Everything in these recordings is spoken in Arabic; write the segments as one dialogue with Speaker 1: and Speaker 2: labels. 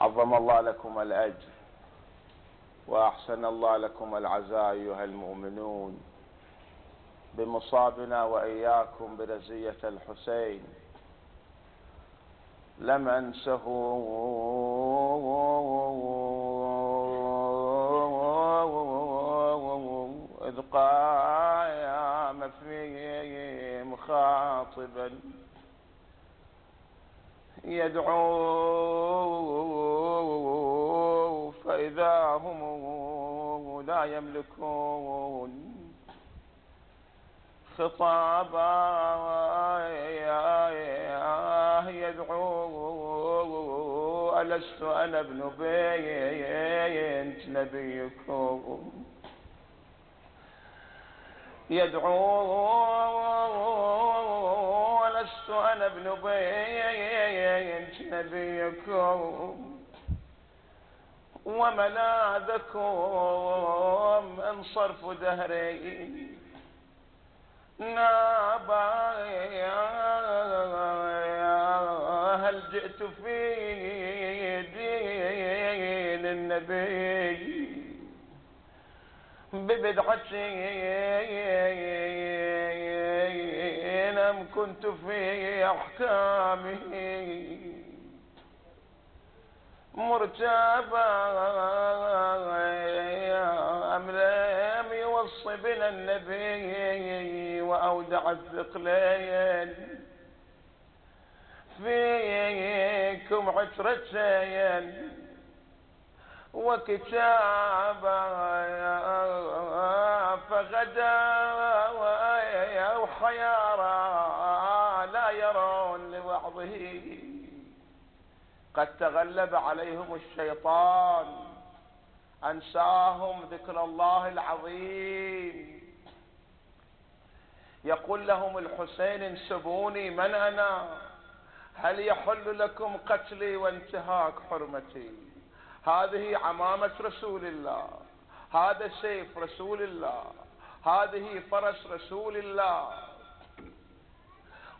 Speaker 1: عظم الله لكم الأجر وأحسن الله لكم العزاء أيها المؤمنون بمصابنا وإياكم برزية الحسين لم أنسه إذ قام فيه مخاطبا يدعو فإذا هم لا يملكون. خطابا يدعو ألست أنا ابن بنت نبيكم. يدعو لست أنا ابن بيت نبيكم وملاذكم من صرف دهري نابا هل جئت في دين النبي ببدعتين أم كنت في أحكامه مرتابا أم لم النبي وأودع الثقلين. فيكم عترتين وكتابا فغدا وحيارا قد تغلب عليهم الشيطان. أنساهم ذكر الله العظيم. يقول لهم الحسين انسبوني من أنا؟ هل يحل لكم قتلي وانتهاك حرمتي؟ هذه عمامة رسول الله. هذا سيف رسول الله. هذه فرس رسول الله.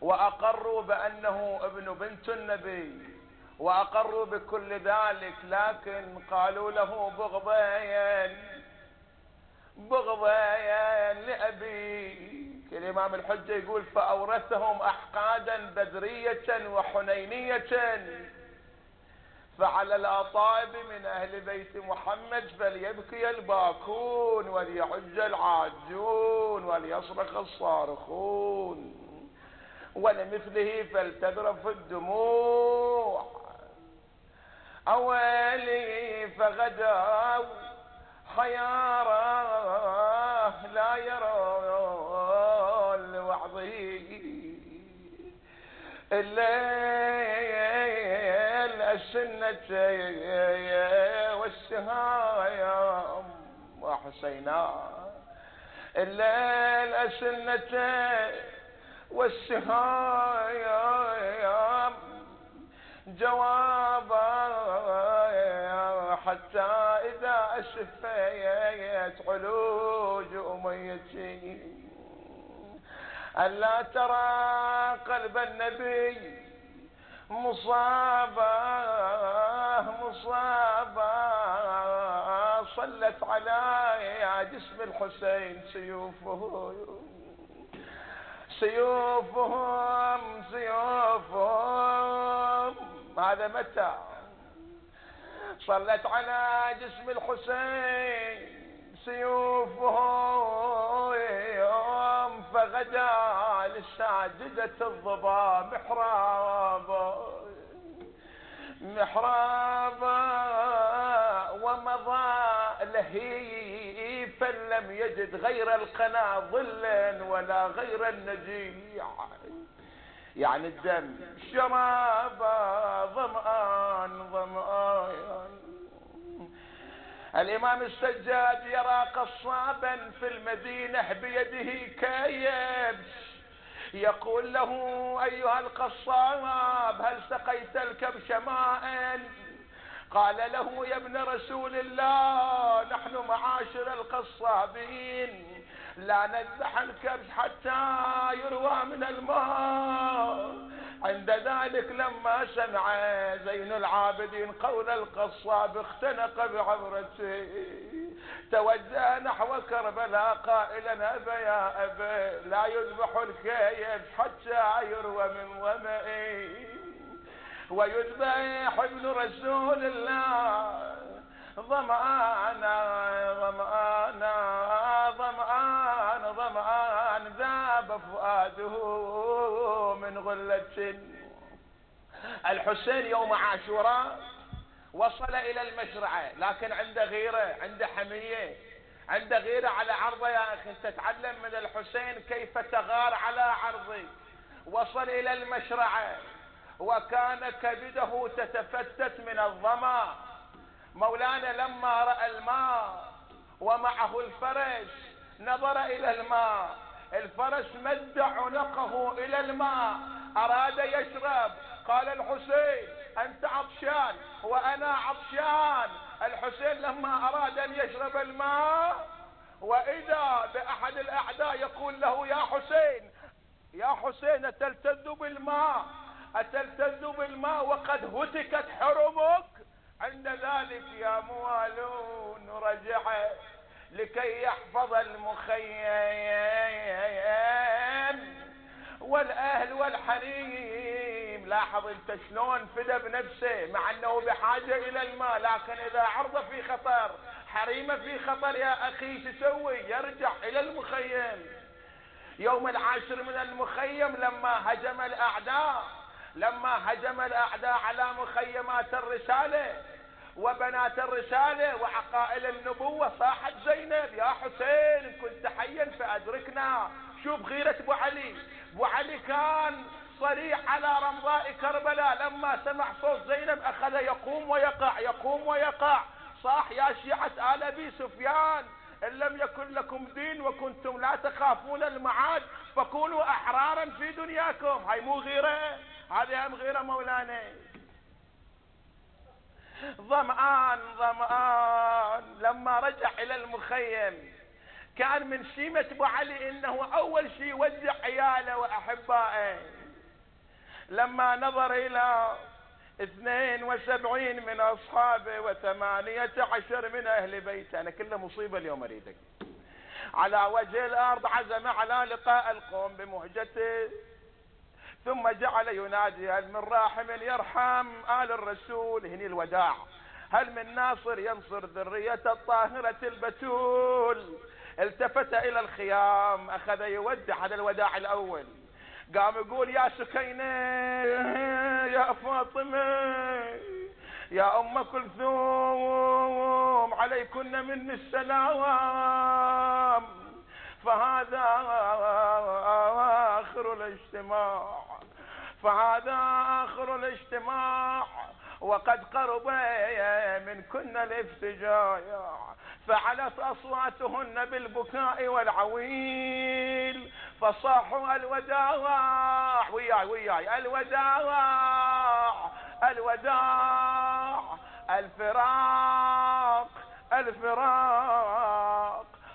Speaker 1: وأقروا بأنه ابن بنت النبي. وأقروا بكل ذلك لكن قالوا له بغضين بغضين لأبي الإمام الحجة يقول فأورثهم أحقادا بدرية وحنينية فعلى الأطائب من أهل بيت محمد فليبكي الباكون وليحج العاجون وليصرخ الصارخون. ولمثله فلتذرف الدموع. أولي فغدا خيارا لا يرون لوعظه الليل السنة والسهايم وحسينا. الليل السنة والسهايم جوابا حتى إذا أشفيت علوج أميتي ألا ترى قلب النبي مصابة مصابة. صلت على جسم الحسين سيوفه. سيوفهم سيوفهم. هذا متى؟ صلت على جسم الحسين سيوفهم فغدا للساجدة الضبا محرابا. محرابا ومضى لهيفا لم يجد غير القنا ظلا ولا غير النجيع. يعني الدم. شرابا ظمآن ظمآن. الإمام السجاد يرى قصابا في المدينة بيده كيبس يقول له أيها القصاب هل سقيت الكبش ماء؟ قال له يا ابن رسول الله نحن معاشر القصابين. لا نذبح الكبش حتى يروى من الماء. عند ذلك لما سمع زين العابدين قول القصاب اختنق بعبرته توجه نحو كربلاء قائلا أبا يا أبا لا يذبح الكيف حتى يروى من ظمئي ويذبح ابن رسول الله. ظمآنا ظمآنا ظمآن ظمآن ذاب فؤاده من غلة الحسين يوم عاشوراء وصل إلى المشرعة لكن عنده غيرة عنده حمية عنده غيرة على عرضه. يا أخي انت تعلم من الحسين كيف تغار على عرضي وصل إلى المشرعة وكان كبده تتفتت من الظما. مولانا لما رأى الماء ومعه الفرس نظر إلى الماء. الفرس مد عنقه إلى الماء. أراد يشرب. قال الحسين أنت عطشان وأنا عطشان. الحسين لما أراد أن يشرب الماء وإذا بأحد الأعداء يقول له يا حسين يا حسين أتلتذ بالماء؟ أتلتذ بالماء وقد هتكت حرمك عند ذلك يا موالون رجع لكي يحفظ المخيم. والأهل والحريم لاحظ أنت شلون فدى بنفسه مع أنه بحاجة إلى الماء لكن إذا عرضه في خطر حريمة في خطر يا أخي تسوي؟ يرجع إلى المخيم. يوم العاشر من المخيم لما هجم الأعداء لما هجم الأعداء على مخيمات الرسالة وبنات الرسالة وعقائل النبوة صاحت زينب يا حسين كنت حيا فأدركنا. شوف غيرة أبو علي. أبو علي كان صريح على رمضاء كربلاء. لما سمع صوت زينب أخذ يقوم ويقع يقوم ويقع. صاح يا شيعة آل أبي سفيان إن لم يكن لكم دين وكنتم لا تخافون المعاد فكونوا أحرارا في دنياكم. هاي مو غيرة. هذه هم غيرة مولانا. ظمآن ظمآن. لما رجع إلى المخيم كان من سيمة أبو علي إنه أول شيء يودع عياله وأحبائه. لما نظر إلى اثنين وسبعين من أصحابه وثمانية عشر من أهل بيته أنا كله مصيبة اليوم أريدك. على وجه الأرض عزم على لقاء القوم بمهجته. ثم جعل ينادي هل من راحم يرحم آل الرسول؟ هني الوداع. هل من ناصر ينصر ذرية الطاهرة البتول؟ التفت إلى الخيام أخذ يودع هذا الوداع الأول. قام يقول يا سكينة يا فاطمة يا أم كلثوم عليكن من السلام. فهذا آخر الاجتماع. فهذا آخر الاجتماع وقد قرب منكن الافتجاع فعلت أصواتهن بالبكاء والعويل فصاحوا الوداع وياي وياي الوداع الوداع الفراق الفراق.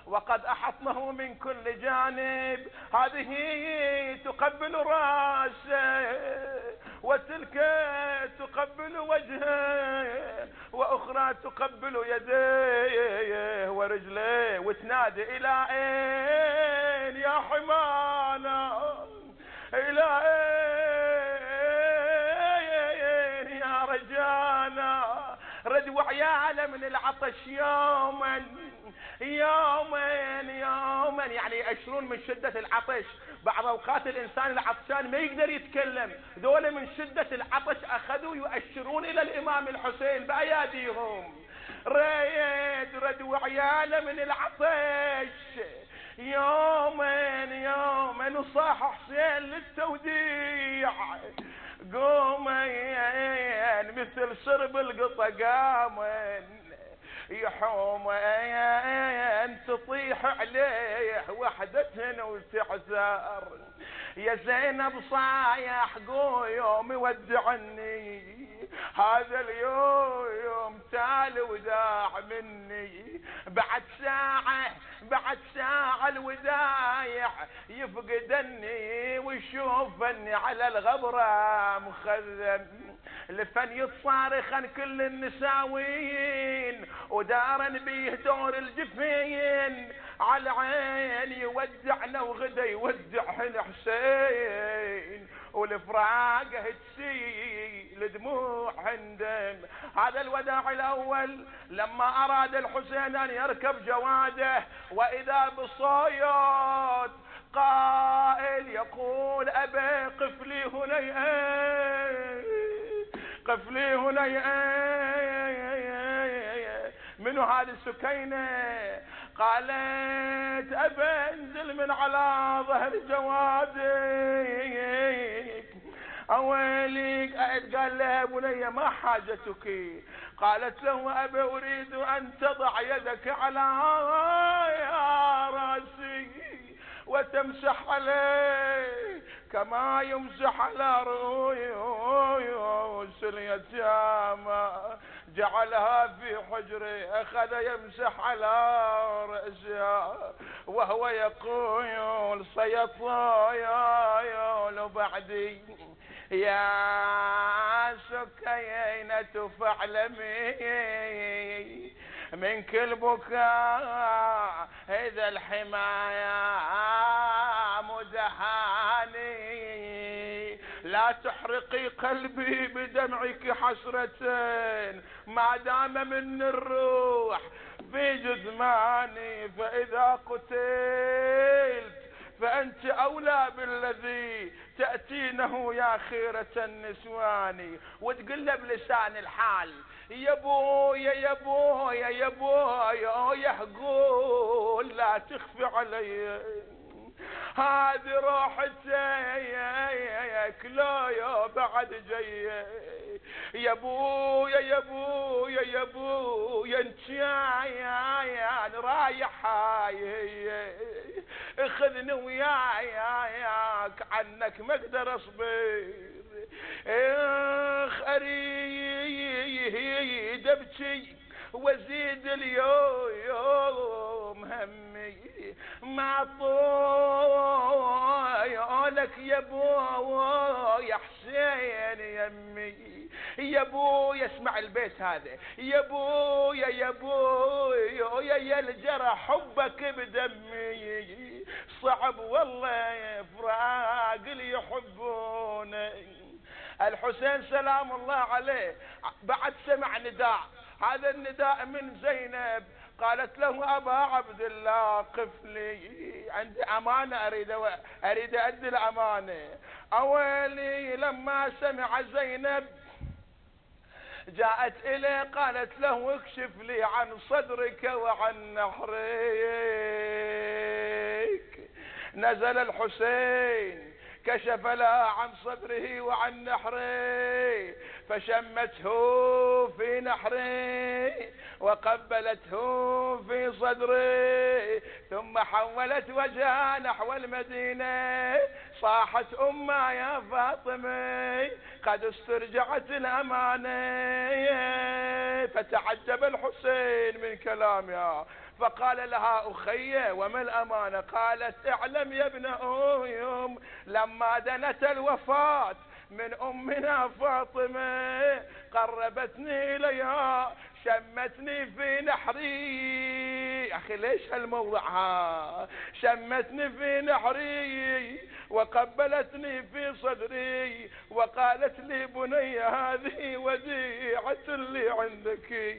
Speaker 1: وقد احطنه من كل جانب. هذه تقبل رأسه وتلك تقبل وجهه وأخرى تقبل يديه ورجليه وتنادي إلى أين يا حمانا إلى أين يا رجانا رد وعياله من العطش يوما. يوما يوما يعني يأشرون من شدة العطش؟ بعض أوقات الإنسان العطشان ما يقدر يتكلم. ذولا من شدة العطش أخذوا يؤشرون إلى الإمام الحسين بأياديهم. ريد رد وعياله من العطش. يوما يوما وصاح حسين للتوديع. قوما مثل شرب القطة قاما يحوم تطيح عليه وحدتهن وتعزر يا زينب صايح قوم يودعني. هذا اليوم تالي وداع مني. بعد ساعة بعد ساعة الودايع يفقدني ويشوفني على الغبرة مخذم لفن يتصارخا كل النساوين ودارا بيه دور الجفين على عين يودعنا وغدا يودع الحسين والفراقه تسيل دموع عندهم هذا الوداع الأول لما أراد الحسين أن يركب جواده وإذا بصوت قائل يقول أبي قف لي هنا قف لي هنا منو هذه السكينة؟ قالت ابى انزل من على ظهر جوادك اويلك قال لها بني ما حاجتك. قالت له ابي أريد أن تضع يدك على رأسي وتمسح عليه. كما يمسح على رؤوس اليتامى جعلها في حجره أخذ يمسح على رأسها. وهو يقول سيطايا بعدي يا سكينة فاعلمي. من كل بكاء إذا الحماية مدهاني. لا تحرقي قلبي بدمعك حسرة. ما دام من الروح في جثماني فإذا قتلت فأنت أولى بالذي تأتينه يا خيرة النسوان وتقول له بلسان الحال. يا بويا يا بويا يا بويا يا قول لا تخفي علي. هذه روحتك لا يا بعد جاي. يا بويا يا بويا يا بويا أنت يا رايح خذني وياك عنك ما أقدر اصبر. اخ اريد ابكي وازيد اليوم همي ما طولك يا بو يا حسين يمي. يا ابويا اسمع البيت هذا. يا ابويا يا ابويا يا الجرى حبك بدمي. صعب والله فراق اللي يحبوني. الحسين سلام الله عليه. بعد سمع نداء هذا النداء من زينب. قالت له أبا عبد الله قف لي. عندي أمانة أريد أريد أدي الأمانة. اويلي لما سمع زينب جاءت إليه قالت له اكشف لي عن صدرك وعن نحريك نزل الحسين. كشف لها عن صدره وعن نحره فشمته في نحره وقبلته في صدره ثم حولت وجهها نحو المدينة صاحت أمه يا فاطمة قد استرجعت الأمانة فتعجب الحسين من كلامها. فقال لها أخي وما الأمانة؟ قالت اعلم يا ابن أم لما دنت الوفاة من أمنا فاطمة قربتني إليها شمتني في نحري. أخي ليش هالموضع ها؟ شمتني في نحري وقبلتني في صدري وقالت لي بني هذه وديعة لي عندك.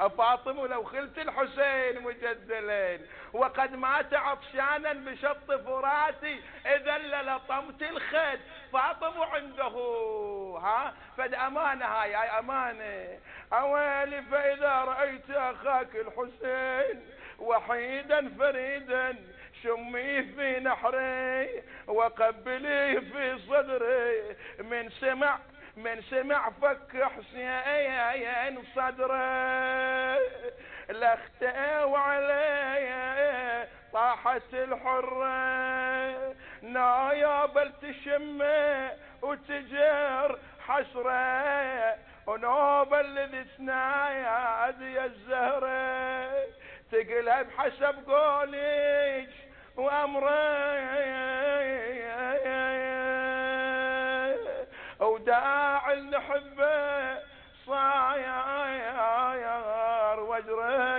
Speaker 1: أفاطم لو خلت الحسين مجدلين وقد مات عطشانا بشط فراتي إذا للطمت الخد فاطم عنده ها؟ فد أمانة هاي هاي أمانة. أويلي فإذا رأيت أخاك الحسين وحيدا فريدا شمي في نحري وقبلي في صدري. من سمع من سمع فك حسين صدره لاختي وعلي طاحت الحرة. نايا تشم وتجر حسرة. ونوب الذي سنايا يا الزهرة تقلب حسب قولك وأمره وداع نحبه صاير وجره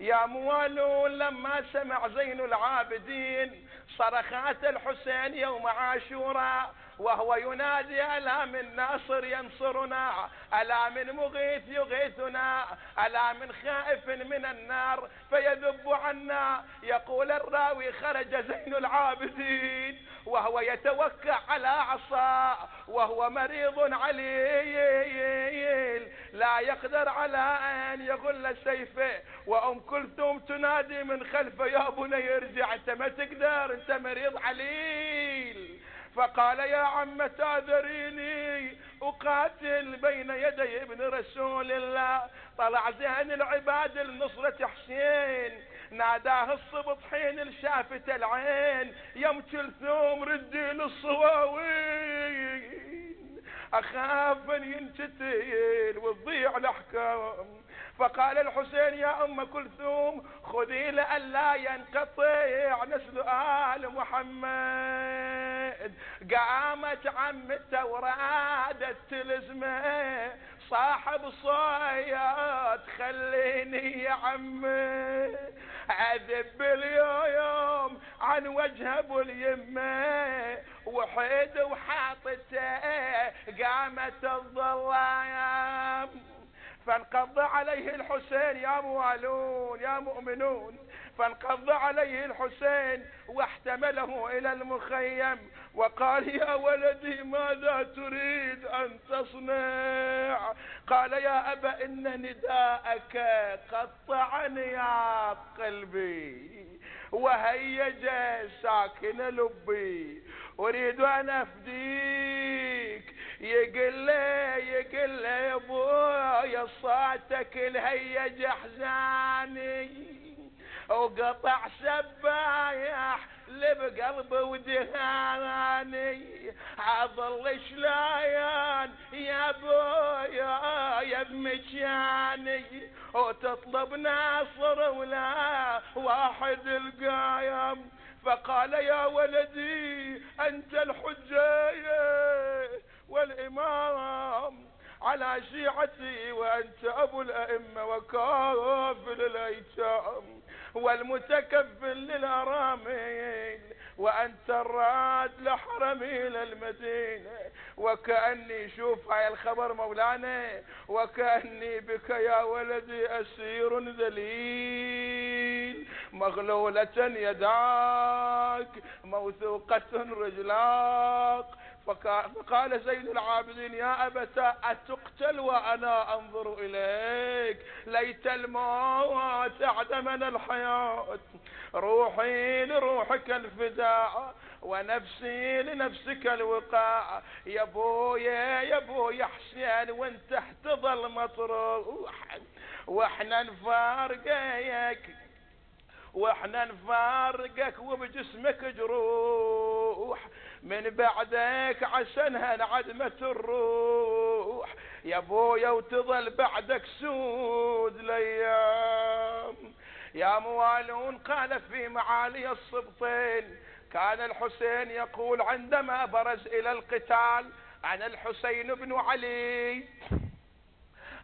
Speaker 1: يا موالو لما سمع زين العابدين صرخات الحسين يوم عاشوراء وهو ينادي ألا من ناصر ينصرنا؟ ألا من مغيث يغيثنا؟ ألا من خائف من النار فيذب عنا؟ يقول الراوي خرج زين العابدين وهو يتوكع على عصا وهو مريض عليل. لا يقدر على أن يغل سيفه. وأم كلثوم تنادي من خلفه يا بني ارجع أنت ما تقدر أنت مريض عليل. فقال يا عم تاذريني أقاتل بين يدي ابن رسول الله. طلع زين العباد لنصرة حسين ناداه الصبط حين الشافت العين. يم كلثوم ردي للصواوين أخاف أن ينتتل وتضيع الأحكام. فقال الحسين يا أم كلثوم خذي لألا ينقطع نسل آل محمد. قامت عمته ورادت تلزمه صاحب صياد خليني يا عمي عذب اليوم عن وجه أبو اليمة وحيد وحاطته قامت الظلام. فانقض عليه الحسين يا موالون يا مؤمنون. فانقض عليه الحسين واحتمله إلى المخيم. وقال يا ولدي ماذا تريد أن تصنع؟ قال يا ابا إن نداءك قطعني قلبي وهيج ساكن لبي. أريد أن أفديك. يقل يقل يا ابويا صوتك الهيج احزاني وقطع سبايح لبقلب ودهاني. عضل شلايان يا بويا يا بمجاني وتطلب ناصر ولا واحد القايم. فقال يا ولدي أنت الحجايه والإمام على شيعتي وأنت أبو الأئمة وكافل الايتام والمتكفل للأرامل وأنت الراد لحرمي للمدينه وكأني شوف هاي الخبر مولانا وكأني بك يا ولدي أسير ذليل. مغلولة يداك موثوقة رجلاك فقال زين العابدين يا أبتا أتقتل وأنا أنظر إليك؟ ليت الموت أعدمن الحياة. روحي لروحك الفداء ونفسي لنفسك الوقاء. يا بويا يا بويا حسين وانت احتضل مطروح وإحنا نفارقك وإحنا نفارقك وبجسمك جروح. من بعدك عشانها عدمة الروح. يا بويا وتظل بعدك سود الأيام. يا موالون قال في معالي الصبطين كان الحسين يقول عندما برز إلى القتال أنا الحسين بن علي.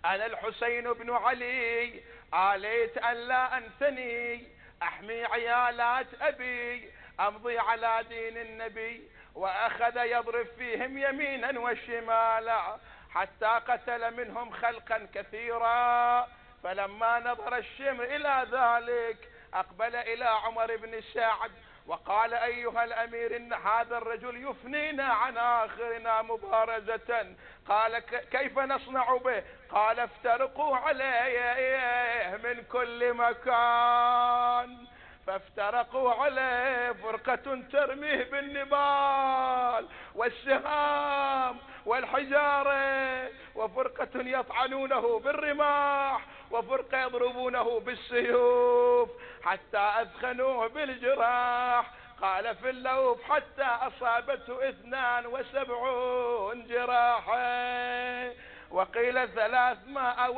Speaker 1: أنا الحسين بن علي. آليت أن لا أنثني. أحمي عيالات أبي. أمضي على دين النبي. وأخذ يضرب فيهم يمينا وشمالا حتى قتل منهم خلقا كثيرا. فلما نظر الشمر إلى ذلك أقبل إلى عمر بن سعد وقال أيها الأمير إن هذا الرجل يفنينا عن آخرنا مبارزة. قال كيف نصنع به؟ قال افترقوا عليه من كل مكان. فافترقوا عليه فرقة ترميه بالنبال والسهام والحجارة وفرقة يطعنونه بالرماح وفرقة يضربونه بالسيوف حتى أثخنوه بالجراح. قال في اللوف حتى أصابته اثنان وسبعون جراحا. وقيل ثلاثمائة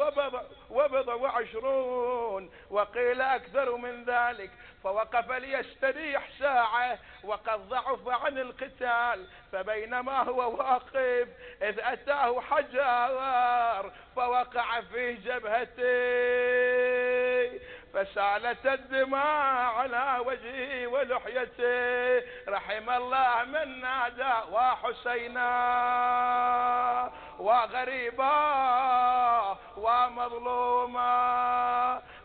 Speaker 1: وبضع, وعشرون وقيل أكثر من ذلك فوقف ليستريح ساعة وقد ضعف عن القتال فبينما هو واقف إذ أتاه حجار فوقع في جبهته فسالت الدماء على وجهه ولحيته رحم الله من نادى وحسينا وغريبا ومظلوما.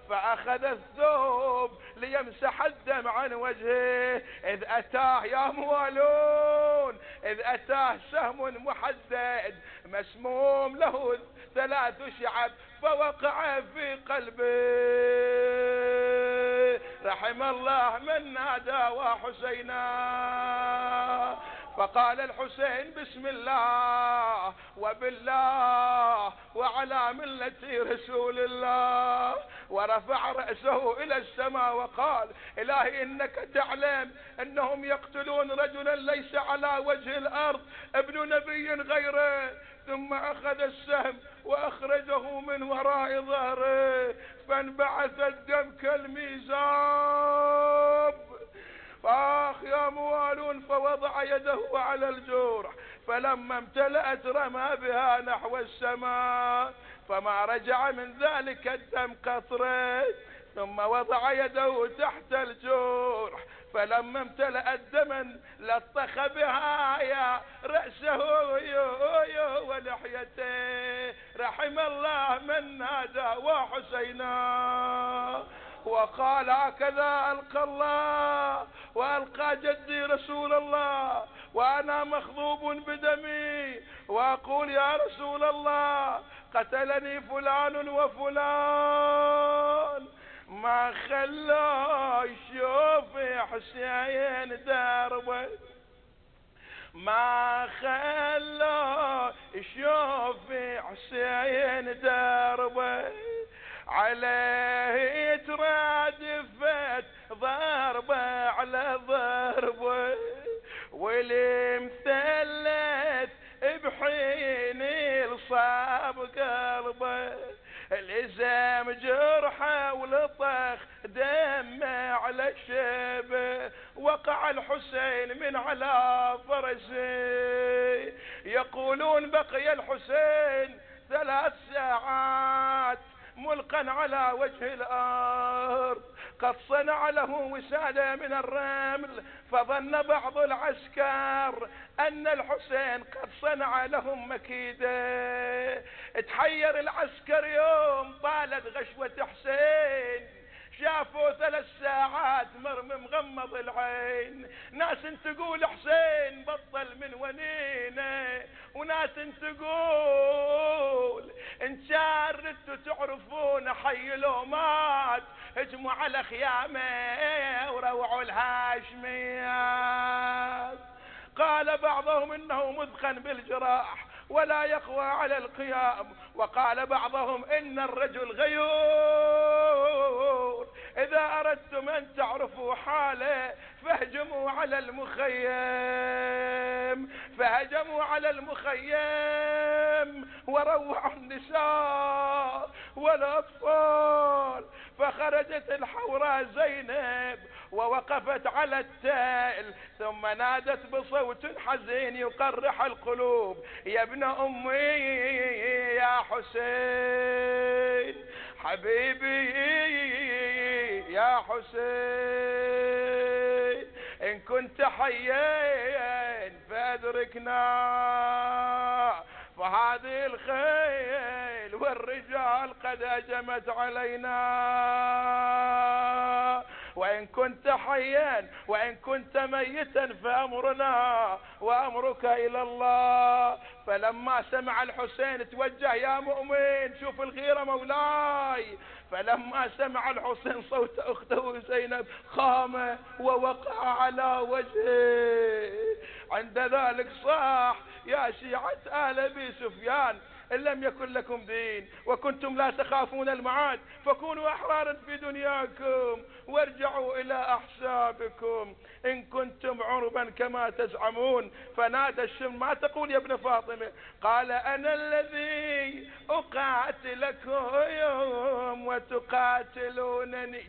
Speaker 1: فأخذ الثوب ليمسح الدم عن وجهه إذ أتاه يا موالون إذ أتاه سهم محدد مسموم له ثلاث شعب فوقع في قلبه. رحم الله من نادى وحسينا. فقال الحسين بسم الله وبالله وعلى ملة رسول الله ورفع رأسه إلى السماء وقال إلهي إنك تعلم أنهم يقتلون رجلا ليس على وجه الأرض ابن نبي غيره ثم أخذ السهم وأخرجه من وراء ظهره فانبعث الدم كالميزاب. فاخ يا موالون فوضع يده على الجرح فلما امتلأت رمى بها نحو السماء فما رجع من ذلك الدم قطرة ثم وضع يده تحت الجرح فلما امتلأ الدما لطخ بها يا رأسه ولحيته. رحم الله من نادى وحسينا. وقال هكذا ألقى الله وألقى جدي رسول الله وأنا مخضوب بدمي وأقول يا رسول الله قتلني فلان وفلان. ما خلاه يشوف حسين دربه ما خلاه يشوف حسين دربه عليه ترادفت ضربة على ضربة والمثلث بحين الصاب قلبه. الزام جرحه ولطخ دمه على الشبه. وقع الحسين من على فرسه. يقولون بقي الحسين ثلاث ساعات ملقا على وجه الأرض قد صنع له وسادة من الرمل فظن بعض العسكر أن الحسين قد صنع لهم مكيدة. تحير العسكر يوم طالت غشوة حسين. شافوا ثلاث ساعات مرمي مغمض العين. ناس تقول حسين بطل من ونينة. وناس تقول إن شاردتوا تعرفون حي لو مات. هجموا على خيامة وروعوا الهاشميات. قال بعضهم إنه مذخن بالجراح. ولا يقوى على القيام. وقال بعضهم إن الرجل غيور. إذا أردتم أن تعرفوا حاله فاهجموا على المخيم. فهجموا على المخيم وروعوا النساء والأطفال. فخرجت الحوراء زينب ووقفت على التائل ثم نادت بصوت حزين يقرح القلوب. يا ابن أمي يا حسين حبيبي يا حسين إن كنت حيين فأدركنا. فهذه الخيل والرجال قد أجمت علينا. وإن كنت حيا وإن كنت ميتا فأمرنا وأمرك إلى الله. فلما سمع الحسين توجه يا مؤمن شوف الغيرة مولاي. فلما سمع الحسين صوت أخته زينب خام ووقع على وجهه. عند ذلك صاح يا شيعة آل أبي سفيان إن لم يكن لكم دين وكنتم لا تخافون المعاد فكونوا أحرارا في دنياكم وارجعوا إلى أحسابكم. إن كنتم عربا كما تزعمون. فنادى الشم ما تقول يا ابن فاطمة؟ قال أنا الذي أقاتلكم وتقاتلونني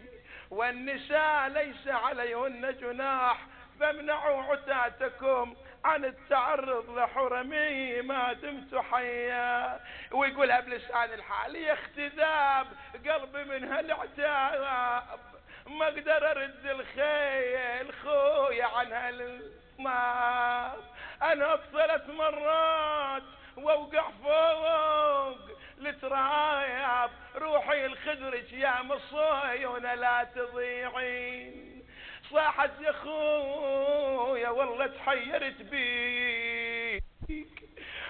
Speaker 1: والنساء ليس عليهن جناح فامنعوا عتاتكم. عن التعرض لحرمي ما دمت حيا. ويقولها بلسان الحال يا اختذاب قلبي من هالعتاب ما أقدر ارد الخيل خويا عن هالماء أنا بثلاث مرات واوقع فوق لترايب روحي الخدرج يا مصيون لا تضيعين. صاحت يا خويا والله تحيرت بيك.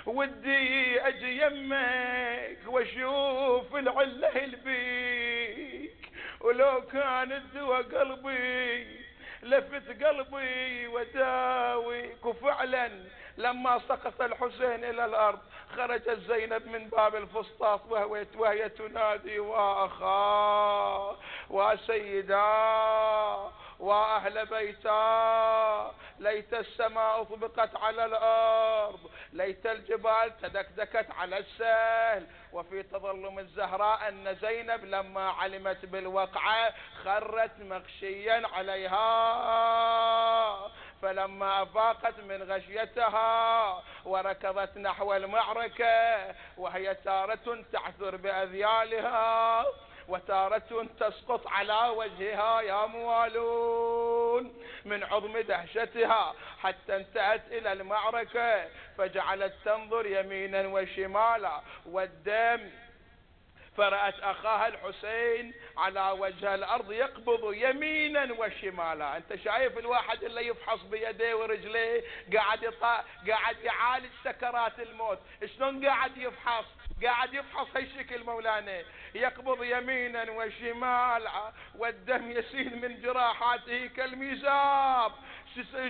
Speaker 1: ودي أجي يمك واشوف العله البيك. ولو كان الدوا قلبي لفت قلبي وداويك. وفعلا لما سقط الحسين إلى الأرض خرجت زينب من باب الفسطاط وهي, وهي تنادي وأخا وسيدا وأهل بيتا ليت السماء اطبقت على الأرض ليت الجبال تدكدكت على السهل. وفي تظلم الزهراء أن زينب لما علمت بالوقعه خرت مغشيا عليها. فلما أفاقت من غشيتها وركضت نحو المعركة وهي تارة تعثر بأذيالها. وتارة تسقط على وجهها يا موالون من عظم دهشتها حتى انتهت إلى المعركة. فجعلت تنظر يمينا وشمالا والدم. فرأت أخاها الحسين على وجه الأرض يقبض يمينا وشمالا. أنت شايف الواحد اللي يفحص بيديه ورجليه قاعد يطا... قاعد يعالج سكرات الموت. شلون قاعد يفحص؟ قاعد يفحص هالشكل مولانا يقبض يمينا وشمالا والدم يسيل من جراحاته كالميزاب.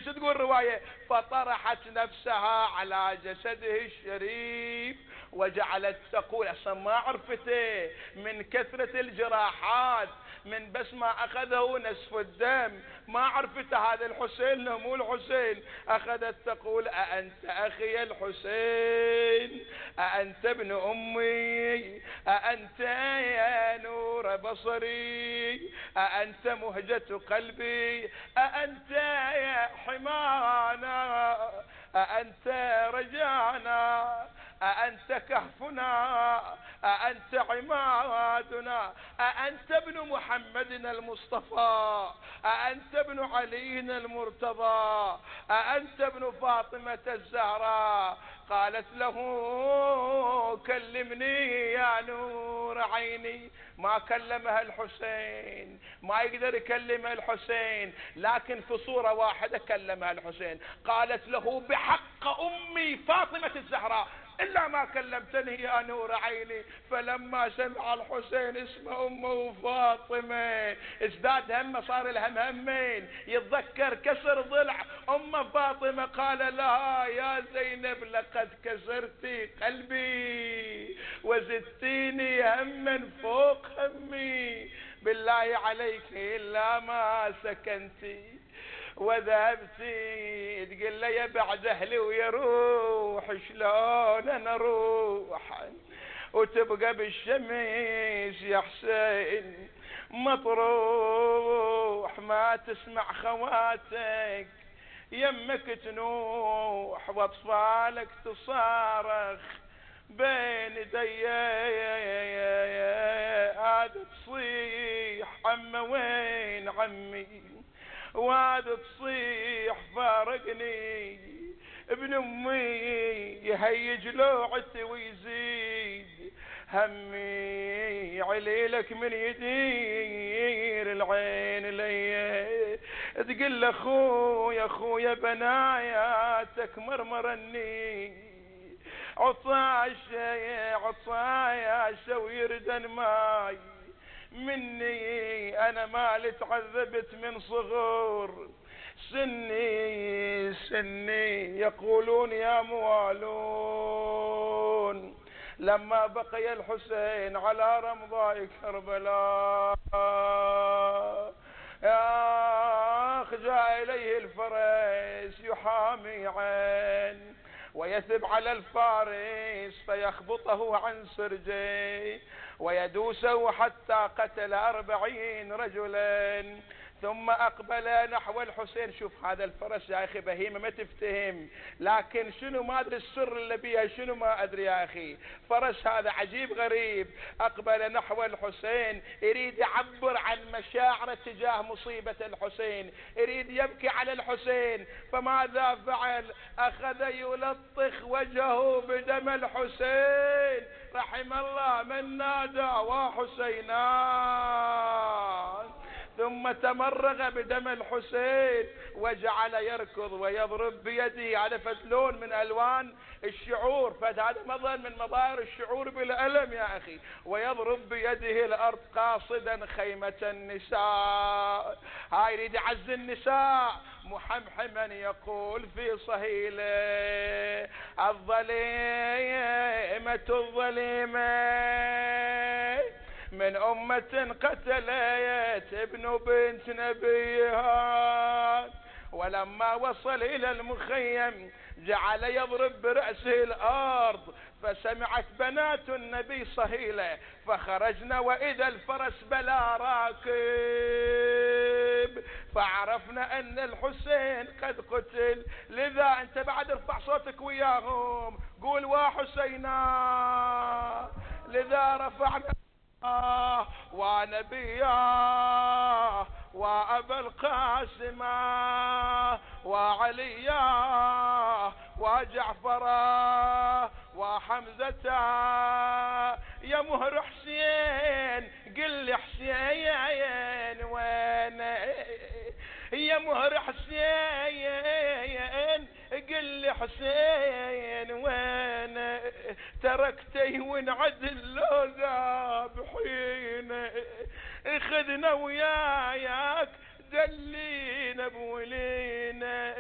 Speaker 1: شو تقول الرواية فطرحت نفسها على جسده الشريف وجعلت تقول أصلا ما عرفته من كثرة الجراحات من بس ما أخذه نسف الدم. ما عرفت هذا الحسين لا مو الحسين. أخذت تقول أأنت أخي الحسين؟ أأنت ابن أمي؟ أأنت يا نور بصري؟ أأنت مهجة قلبي؟ أأنت يا حمانا؟ أأنت رجانا؟ أأنت كهفنا أأنت عمادنا أأنت ابن محمد المصطفى أأنت ابن علي المرتضى أأنت ابن فاطمة الزهراء. قالت له كلمني يا نور عيني ما كلمها الحسين ما يقدر يكلمها الحسين لكن في صورة واحدة كلمها الحسين. قالت له بحق أمي فاطمة الزهراء. إلا ما كلمتني يا نور عيني. فلما سمع الحسين اسم أمه فاطمة ازداد همه صار الهم همين. يتذكر كسر ضلع. أم فاطمة قال لها يا زينب لقد كسرتي قلبي وزدتيني هما فوق همي. بالله عليك إلا ما سكنتي. وذهبتي تقول لي بعد أهلي ويروح شلون أنا أروح وتبقى بالشمس يا حسين مطروح ما تسمع خواتك يمك تنوح واطفالك تصارخ بين يدي. هذا تصيح عم وين عمي؟ وهذا تصيح فارقني. ابن أمي يهيج لوعتي ويزيد همي عليلك من يدير العين لي تقول اخويا اخويا بناياتك مرمرني عطاشه عطاشه ويردن ماي مني أنا ما تعذبت من صغر. سني سني يقولون يا موالون. لما بقي الحسين على رمضاء كربلاء أخ جاء إليه الفرس يحامي عين ويثب على الفارس فيخبطه عن سرجه ويدوسه حتى قتل أربعين رجلا. ثم أقبل نحو الحسين. شوف هذا الفرس يا أخي بهيمة ما تفتهم. لكن شنو ما أدري السر اللي بيها شنو ما أدري يا أخي. فرس هذا عجيب غريب. أقبل نحو الحسين. يريد يعبر عن مشاعره تجاه مصيبة الحسين. يريد يبكي على الحسين. فماذا فعل؟ أخذ يلطخ وجهه بدم الحسين. رحم الله من نادى؟ وحسينان. ثم تمرغ بدم الحسين وجعل يركض ويضرب بيده. على فتلون من ألوان الشعور. فهذا مظهر من مظاهر الشعور بالألم يا أخي. ويضرب بيده الأرض قاصدا خيمة النساء. هاي يريد يعز النساء. محمحما يقول في صهيله الظليمة الظليمة. من أمة قتلت ابن بنت نبيها. ولما وصل إلى المخيم جعل يضرب برأسه الأرض فسمعت بنات النبي صهيلة فخرجنا وإذا الفرس بلا راكب. فعرفنا أن الحسين قد قتل. لذا أنت بعد ارفع صوتك وياهم. قول وحسينا لذا رفعنا ونبيا وأبا القاسم وعليا وجعفرا وحمزة. يا مهر حسين قل لي حسين وين يا مهر حسين قل لي حسين وين؟ تركتي ونعدل لو ذاب حين. اخذنا وياك دلينا بولينا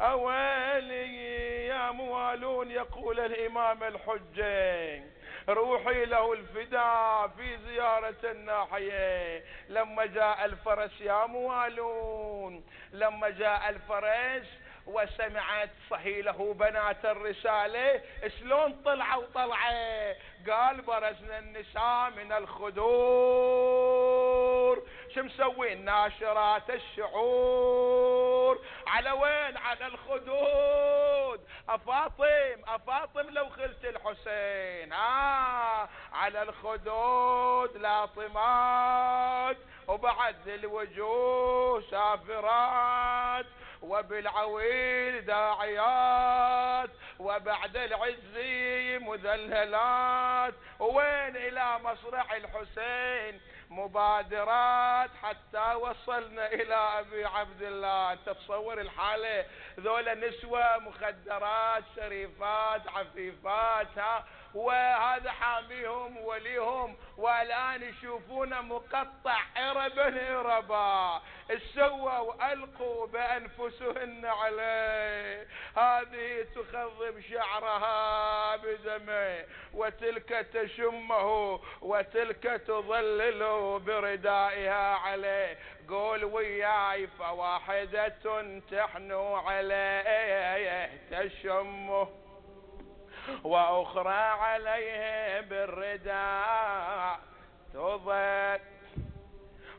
Speaker 1: اوالي يا موالون يقول الإمام الحجين. روحي له الفداء في زيارة الناحية. لما جاء الفرس يا موالون لما جاء الفرس وسمعت صهيله بنات الرسالة شلون طلعوا طلعة؟ قال برزنا النساء من الخدور شو مسوين ناشرات الشعور. على وين؟ على الخدود. أفاطم أفاطم لو خلت الحسين. آه على الخدود لاطمات وبعد الوجوه سافرات. وبالعويل داعيات. وبعد العز مذللات. وين إلى مصرع الحسين؟ مبادرات حتى وصلنا إلى أبي عبد الله. أنت تصور الحالة؟ ذولا نسوة مخدرات شريفات عفيفات ها؟ وهذا حاميهم وليهم والآن يشوفون مقطع عربا عربا سووا وألقوا بأنفسهن عليه. هذه تخضب شعرها بدمه وتلك تشمه وتلك تظلله بردائها عليه. قول وياي فواحدة تحنو عليه تشمه. وأخرى عليه بالرداء تضل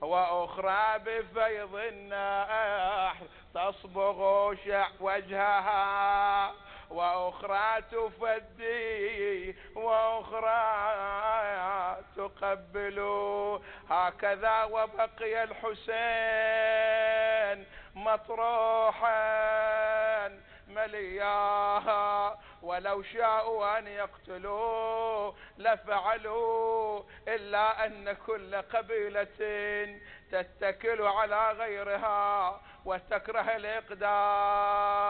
Speaker 1: وأخرى بفيض النحر تصبغ وجهها. وأخرى تفدي. وأخرى تقبل. هكذا وبقي الحسين مطروحا ملياها. ولو شاءوا أن يقتلوه لفعلوا إلا أن كل قبيلة تتكل على غيرها وتكره الإقدام.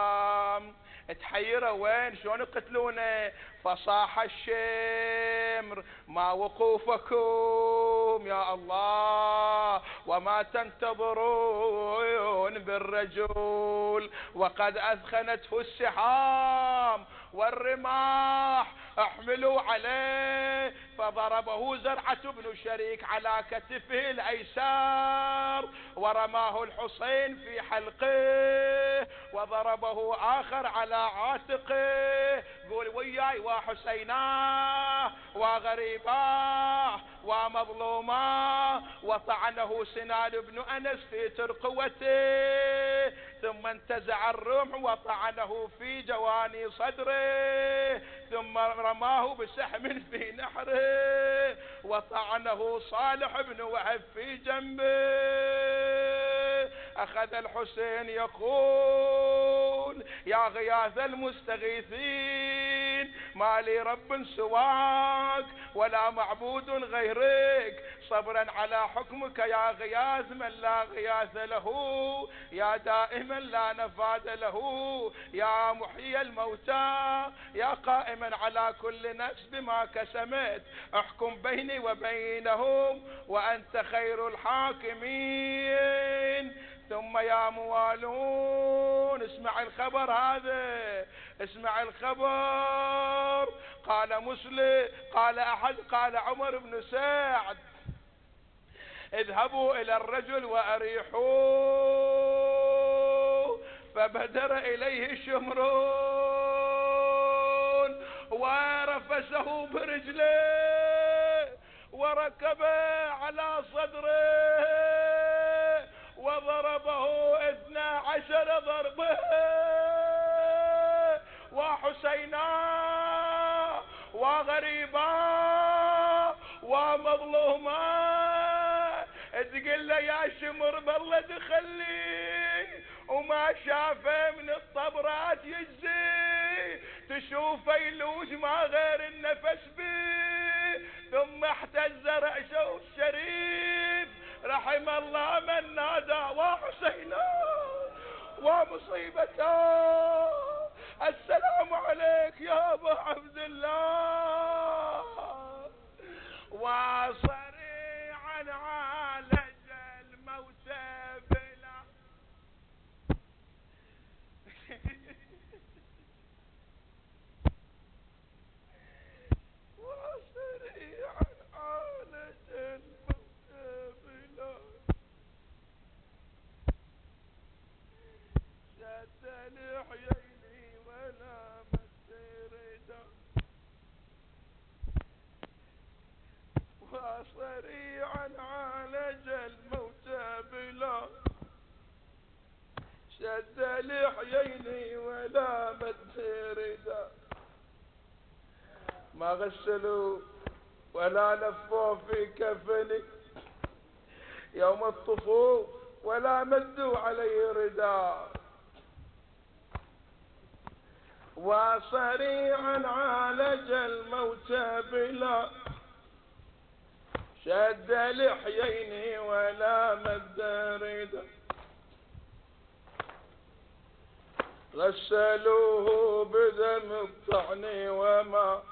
Speaker 1: تحيره وين؟ شلون يقتلونه فصاح الشمر. ما وقوفكم يا الله وما تنتظرون بالرجل وقد أثخنته السحام. والرماح احملوا عليه فضربه زرعة بن شريك على كتفه الأيسر ورماه الحسين في حلقه وضربه آخر على عاتقه. قول وياي وحسيناه وغريباه ومظلوماه. وطعنه سنان بن أنس في ترقوته. ثم انتزع الرمح وطعنه في جواني صدره ثم رماه بسحم في نحره وطعنه صالح بن وهب في جنبه. أخذ الحسين يقول يا غياث المستغيثين ما لي رب سواك ولا معبود غيرك. صبرا على حكمك يا غياث من لا غياث له يا دائما لا نفاد له يا محيي الموتى يا قائما على كل نفس بما كسمت احكم بيني وبينهم وأنت خير الحاكمين. ثم يا موالون اسمع الخبر هذا. اسمع الخبر. قال مسلم قال أحد قال عمر بن سعد. اذهبوا إلى الرجل وأريحوه فبدر إليه شمرون ورفسه برجله وركبه على صدره وضربه اثنى عشر ضربة. وحسينا وغريبا ومظلوما. تقول له يا شمر بالله دخلي. وما شافه من الطبرات يجزي. تشوفه يلوج ما غير النفس بي. ثم احتز رأسه الشريف. رحم الله من نادى وحسينا ومصيبته. السلام عليك يا أبو عبد الله. وصريعا عالج الموت بلا وصريعا عالج الموت لحييني ولا مسردا وصريعا عالج الموت بلا شد لحييني ولا مسردا ما غسلوا ولا لفوا في كفني يوم الطفوف ولا مدوا علي رداء وصريعا عالج الموت بلا شد لحيين ولا مد ردا غسلوه بدم الطعن وما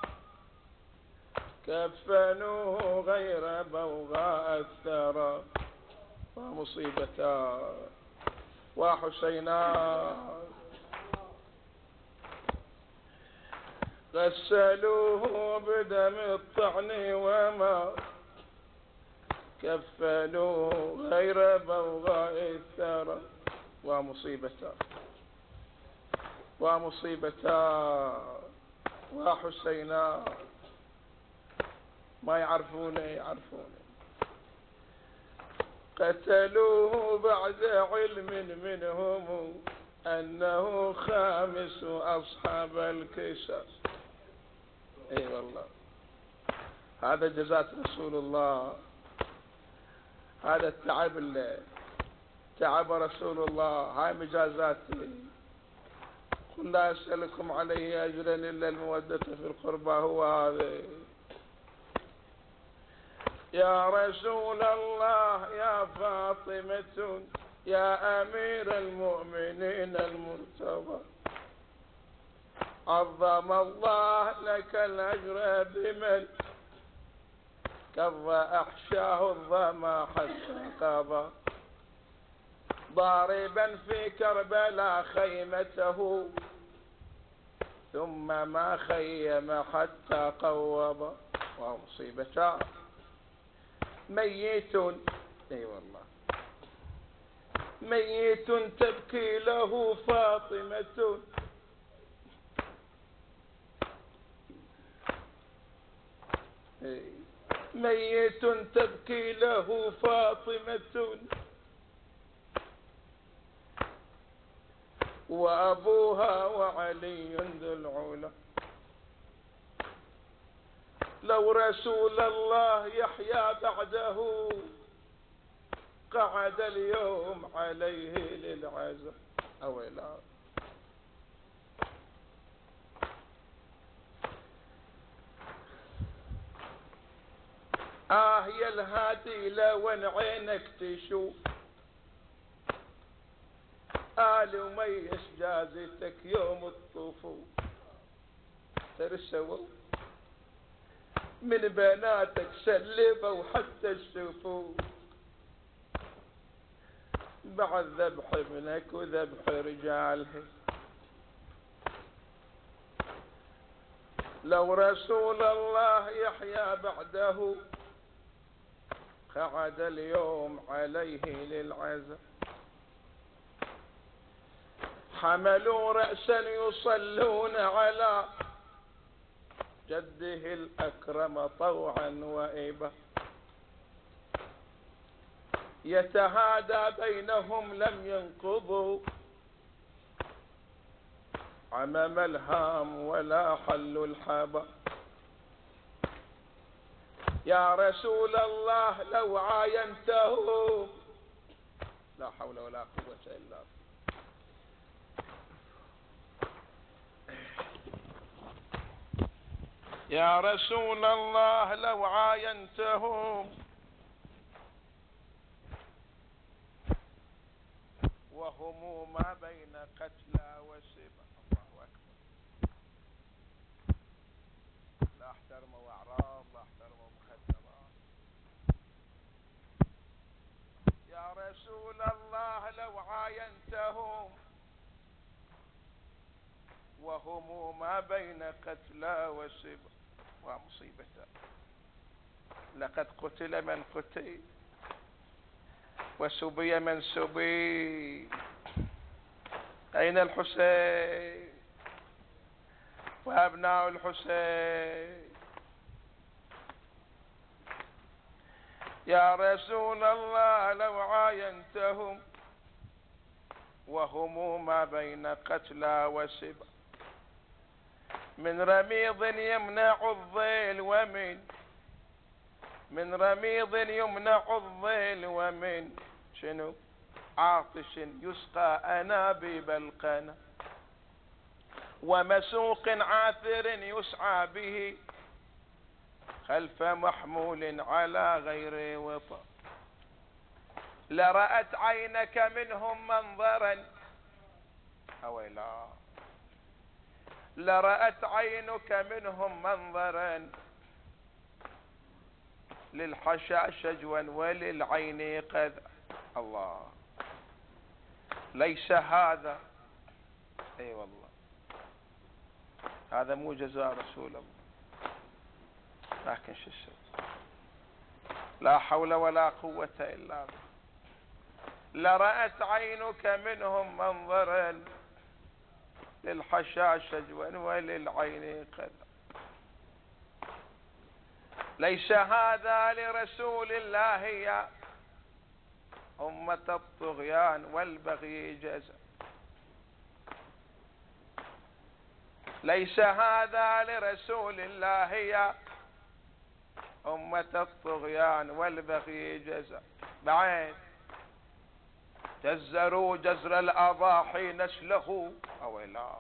Speaker 1: كفنوه غير بوغاء الثرى. ومصيبتا وحسينات غسلوه بدم الطعن وما كفلوه غير بوغاء الثرى ومصيبتا ومصيبتا وحسينا ما يعرفونه يعرفونه قتلوه بعد علم منهم أنه خامس أصحاب الكسر إي أيوة والله. هذا جزاة رسول الله. هذا التعب اللي تعب رسول الله. هاي مجازاتي قل لا أسألكم عليه أجرا إلا المودة في القربى هو هذا. يا رسول الله يا فاطمة يا أمير المؤمنين المرتضى. عظم الله لك الأجر بمن كظ أحشاه الظما حتى قضى ضاربا في كربلاء خيمته ثم ما خيم حتى قوض ومصيبتان ميت. إي والله. ميت تبكي له فاطمة. ميت تبكي له فاطمة. وأبوها وعلي ذو العلا. لو رسول الله يحيا بعده قعد اليوم عليه للعزم أولا آه يا الهادي لون عينك تشوف آل وميس جازتك يوم الطفو؟ ترسوا من بناتك سلبوا حتى السفوف بعد ذبح ابنك وذبح رجاله. لو رسول الله يحيا بعده قعد اليوم عليه للعزم حملوا رأسا يصلون على جده الأكرم طوعا وإبا يتهادى بينهم لم ينقضوا. عمم الهام ولا حل الحبا يا رسول الله لو عاينته. لا حول ولا قوة إلا بالله. يا رسول الله لو عاينتهم وهم ما بين قتلى وسبا الله أكبر لا احترموا أعراض لا احترموا مخدرات يا رسول الله لو عاينتهم وهم ما بين قتلى وسبا ومصيبته لقد قتل من قتل وسبي من سبي. أين الحسين؟ وأبناء الحسين. يا رسول الله لو عاينتهم وهم ما بين قتلى وسبا من رميض يمنع الظيل ومن من رميض يمنع الظيل ومن شنو؟ عاطش يسقى أنابيب القنا. ومسوق عاثر يسعى به خلف محمول على غير وطأ. لرأت عينك منهم منظرا. لرأت عينك منهم منظرا. للحشا شجوا وللعين قذى الله. ليس هذا. أي والله. هذا مو جزاء رسول الله. لكن شو لا حول ولا قوة إلا بالله. لرأت عينك منهم منظرا للحشا شجوا وللعين قد ليس هذا لرسول الله يا أمة الطغيان والبغي جزا ليس هذا لرسول الله يا أمة الطغيان والبغي جزا بعد جزروا جزر الأضاحي نسله أو لا.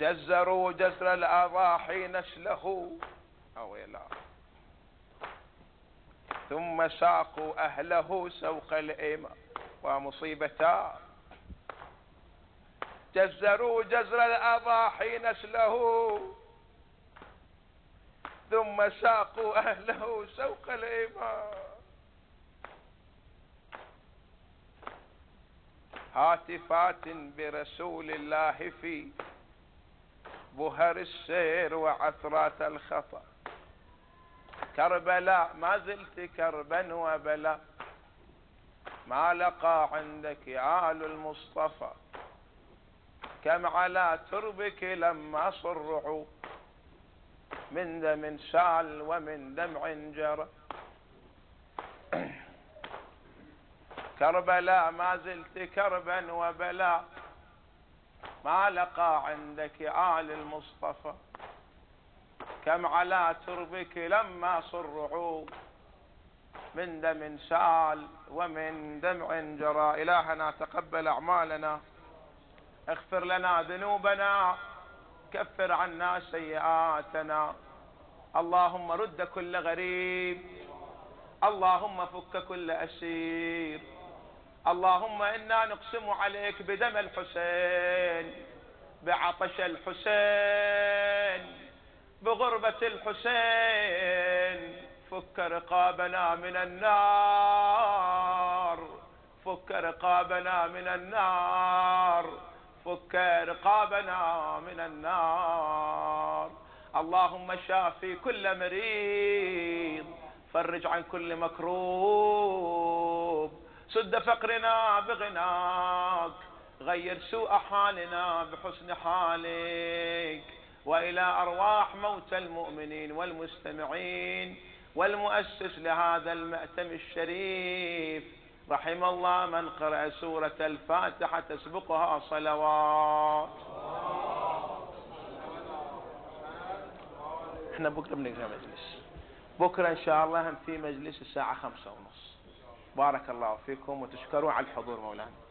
Speaker 1: جزروا جزر الأضاحي نسله أو لا. ثم ساقوا أهله سوق الإمام ومصيبتان جزروا جزر الأضاحي نسله ثم ساقوا أهله سوق الإمام هاتفات برسول الله في بهر السير وعثرات الخطأ. كربلاء ما زلت كربا وبلا. ما لقى عندك آل المصطفى. كم على تربك لما صرعوا من دم سال ومن دمع جرى. كربلاء ما زلت كربا وبلاء ما لقى عندك آل المصطفى. كم على تربك لما صرعوا. من دم سال ومن دمع جرى إلهنا تقبل أعمالنا. اغفر لنا ذنوبنا. كفر عنا سيئاتنا. اللهم رد كل غريب. اللهم فك كل أسير. اللهم إنا نقسم عليك بدم الحسين بعطش الحسين بغربة الحسين فك رقابنا من النار فك رقابنا من النار فك رقابنا من النار. اللهم شافي كل مريض فرج عن كل مكروب. سد فقرنا بغناك غير سوء حالنا بحسن حالك. وإلى أرواح موتى المؤمنين والمستمعين والمؤسس لهذا المأتم الشريف. رحم الله من قرأ سورة الفاتحة تسبقها صلوات. إحنا بكرة بنقرأ مجلس. بكرة إن شاء الله هم في مجلس الساعة خمسة ونص. بارك الله فيكم وتشكروا على الحضور مولانا.